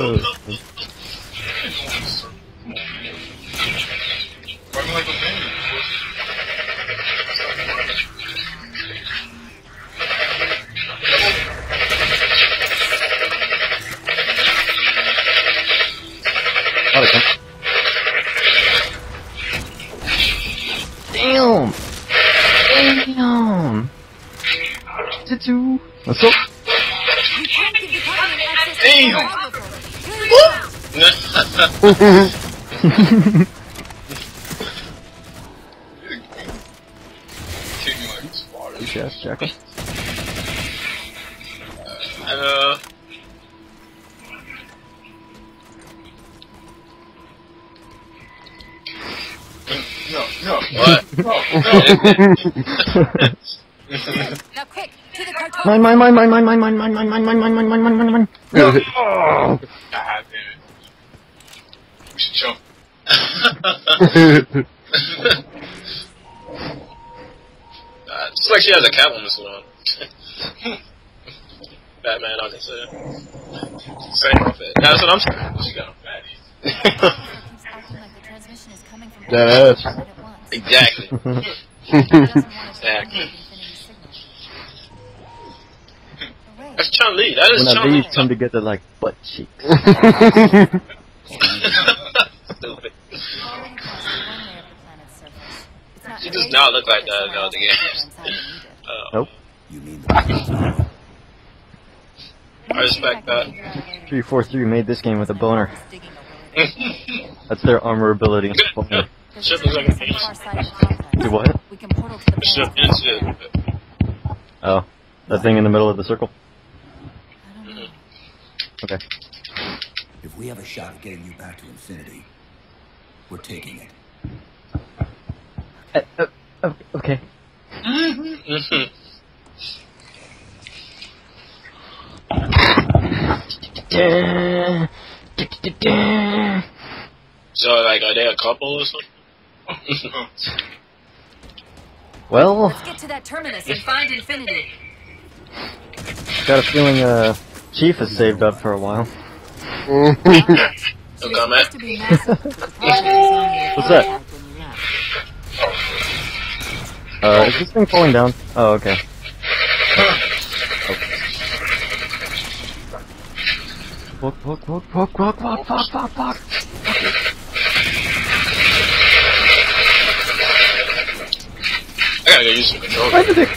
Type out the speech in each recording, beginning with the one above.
food. Damn! Damn! What's up? Yes, Jackal. Uh, No, no, what? no, no. Now quick, to the cartoon. Mine, mine, mine, mine, mine, mine, mine, mine, mine, mine, mine, mine, mine, mine, mine, mine, mine we should jump. uh, just like she has a Catwoman suit on. Batman, I can say. Same outfit. That's what I'm saying. She got a fatty. that ass. Exactly. exactly. That's Chun Li. That is Chun Li. When I leave, come together, like butt cheeks. She does not look like that though, the game. Uh, nope. You mean I respect that. 343 made this game with a boner. That's their armor ability. Boner. Ship is like. Do what? Ship is it. Oh. That thing in the middle of the circle? Mm-hmm. Okay. If we have a shot at getting you back to infinity, we're taking it. Uh, uh, okay. So, like, are they a couple or something? Well, Let's get to that terminus and find infinity. got a feeling uh, Chief is saved up for a while. No She's Uh, is this thing falling down? Oh, okay. Walk, walk, walk, walk, walk, walk, walk, walk, walk. I gotta get used to the controller. Why did it?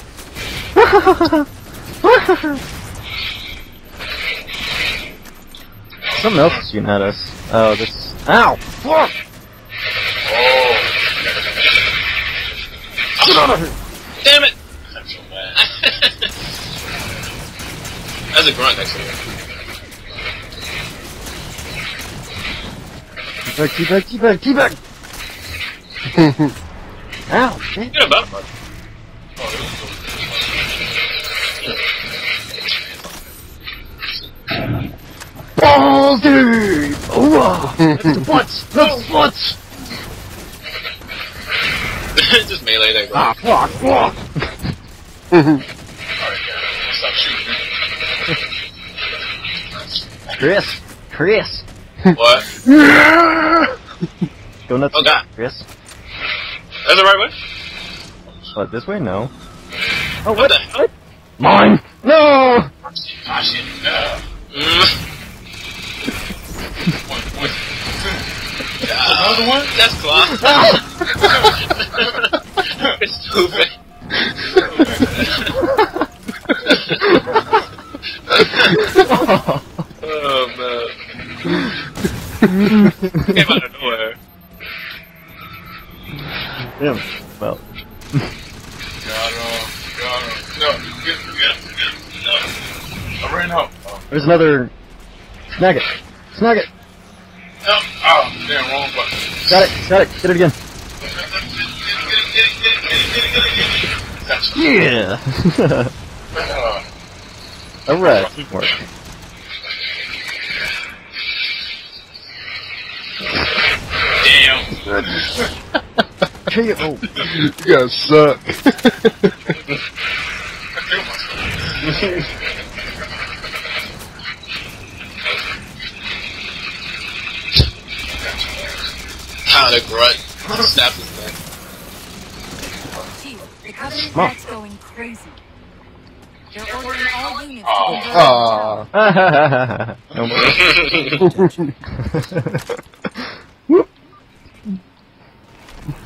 Something else is shooting at us. Oh, this. Ow! Fuck! Get out of here! Damn it! I bad. That's a grunt, actually. Keep back, keep back, keep back, keep back! Ow, shit. Get a bud. Balls, dude! Oh, wow! Nuts! Melee that grunt. Ah, fuck, fuck! Stop shooting. Chris! Chris! What? Go nuts, Oh god. Chris. That's the right way? What, this way? No. Oh, What what? the hell? Mine! No! Ah, shit. No. Mm. One, one. Another one? That's class. it's stupid. oh man. Came out of nowhere. Yeah, Well, Got him. Got him. No. Get, get, get. No. I ran out. Oh. there's another. Snag it! Snag it! No. Oh, damn, wrong button. Got it! Got it! Get it again! Yeah! Alright, teamwork. Damn. KO. you guys suck. Kinda grunt. Snap his neck. Chief, the Covenant on. going crazy. They're ordering all units Oh. to converge. Ah. no more.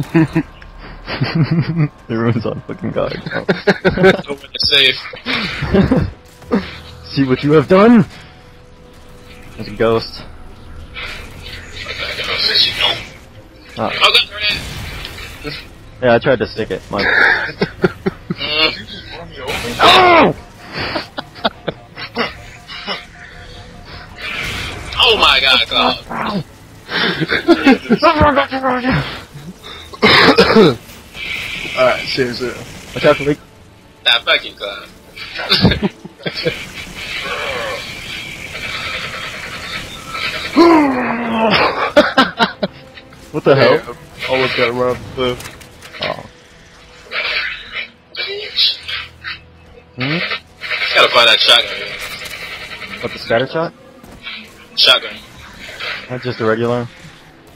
Everyone's on fucking guard. Open the safe. See what you have done? There's a ghost. Oh, God, grenade. Yeah, I tried to stick it. My... You just run me over? Oh! Oh my God, Cloud. Alright, seriously. Watch out for leak. Nah, fuck you, Cloud. What the hell? Yeah, almost got run off the cliff. Hmm? Gotta find that shotgun. What, the scatter shot? Shotgun. Not just a regular?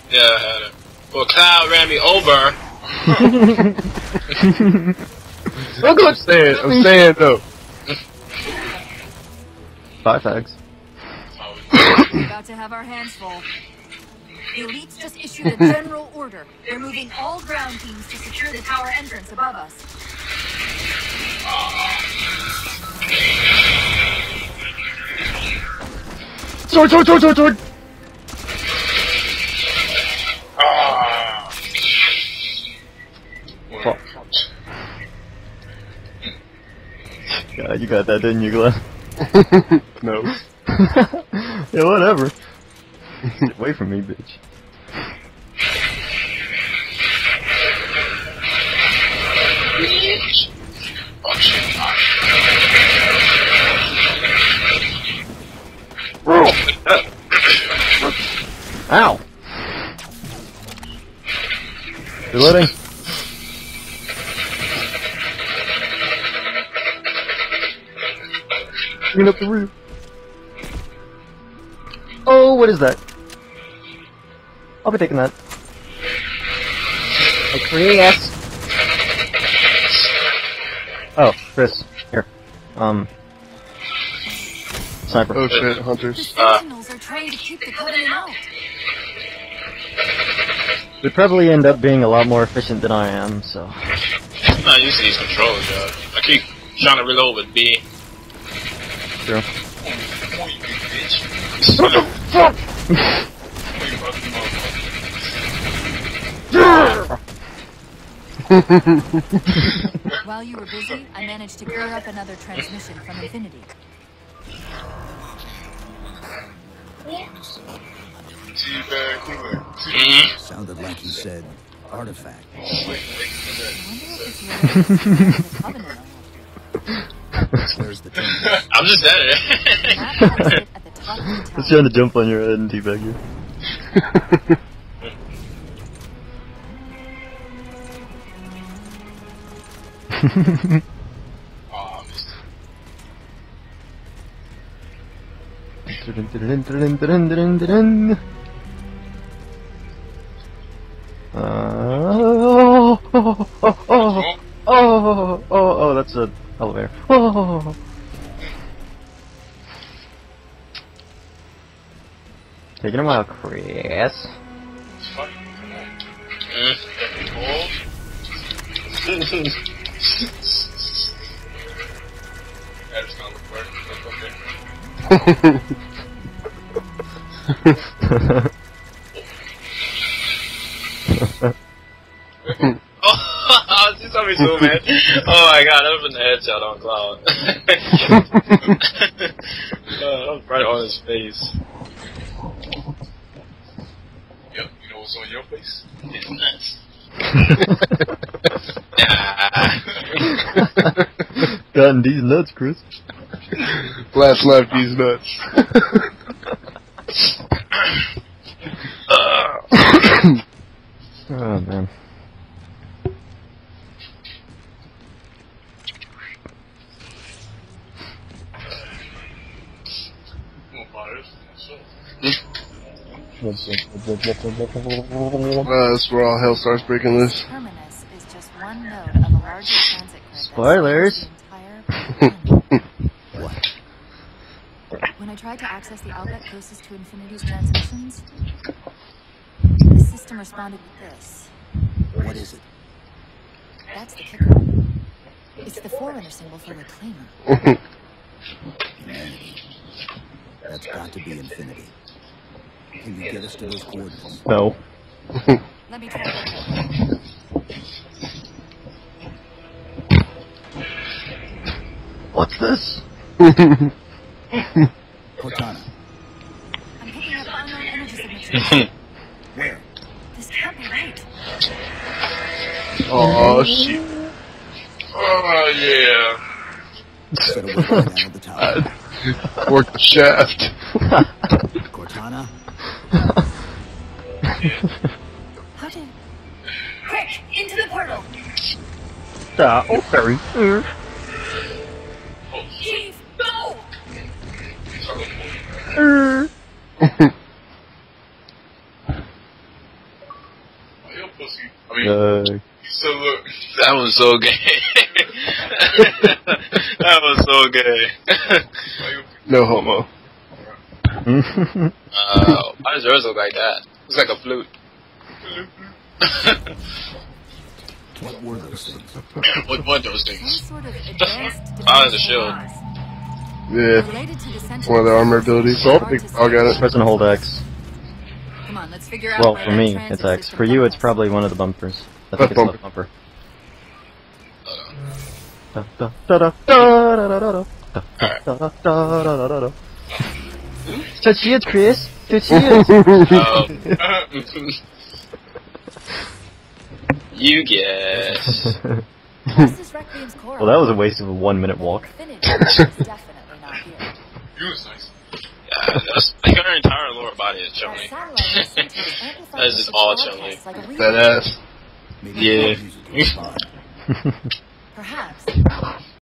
Yeah, I had it. Well, Cloud ran me over. I'm saying, I'm saying though. Five tags. We're about to have our hands full. The elites just issued a general order. They're moving all ground teams to secure the tower entrance above us. Sword, sword, sword, sword, sword! Ah. Fuck. God, you got that, didn't you, Glenn? No. yeah, whatever. Get away from me, bitch. Ow! Reloading. Bringing up the roof. Oh, what is that? I'll be taking that. A Chris. Oh, Chris. Here. Um. Sniper. Oh shit, The hunters. Sentinels are trying to keep the Covenant out. Would probably end up being a lot more efficient than I am, so. I'm not used to these controls, yo. I keep trying to reload with B. True. Come on, you big bitch. Come on, you fucking motherfucker. While you were busy, I managed to gear up another transmission from Infinity. Sounded like he said artifact. I wonder if it's related to the Covenant. Where's the thing? I'm just at it. That puts it at the top of the Just trying to jump on your head and teabag you. Uh, oh, oh, oh, oh, oh, oh, oh, that's a elevator. Oh. Taking a while, Chris. It's funny. Come on. That big hole. That is not recording. Okay. Oh, this is so man. Oh my god, that was an headshot on Cloud. oh, that was right on his face. Yep, you know what's on your face? It's nuts. Nah. Gotten these nuts, Chris. Last left these nuts. Oh man. Come on, Myers. What's up? That's where all hell starts breaking loose. Terminus is just one node of a larger transit grid. Spoilers. supports the entire What? When I tried to access the outlet closest to Infinity's transmissions, the system responded with this. What is it? That's the kicker. It's the Forerunner symbol for Reclaimer. Humanity. That's got to be infinity. Can you get us to those coordinates? No. Let me try. What's this? Cortana, I'm picking up unknown energy signatures. where? this can't be right. Oh shit. Oh, yeah. Set away down the tower. Work the shaft. Cortana, How did... Quick! Into the portal! Ah, oh, sorry. Uh, Chief, I mean, Uh, so look. That was so gay. that was so gay. No homo. uh, why does yours look like that? It's like a flute. what were those things? what were those Some things? sort of advanced Oh, it's a shield. Device. Yeah. Related the One of the armor abilities. Hard Big to dog got it. press and hold X. Come on, let's figure out Well, for me, it's X. For you, it's probably one of the bumpers. I Left think it's left bumper. Da, da, da, da, da, da, da, da, da, da, da, da, da, da, da. Touch it, Chris. Touch it. Um, you guess. This is Requiem's core. well, that was a waste of a one-minute walk. You was nice. Yeah, like her entire lower body is chummy. that's just all chummy. That ass. Yeah. Perhaps.